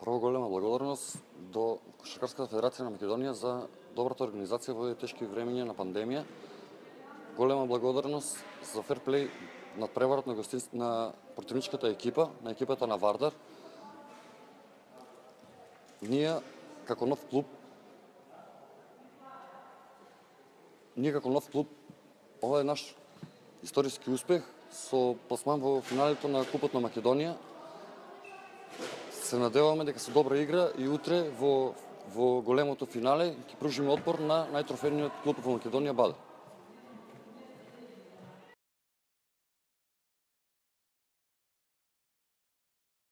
Прво голема благодарност до Кошаркарската федерација на Македонија за добрата организација во овие тешки времиња на пандемија. Голема благодарност за ферплей над преварот на гостин на противничката екипа, на екипата на Вардар. Ние како нов клуб ние како нов клуб ова е наш историски успех со пласман во финалето на Купот на Македонија се надеваме дека со добра игра и утре во во големото финале ќе пружиме отпор на најтроферниот клуб во Македонија Баде.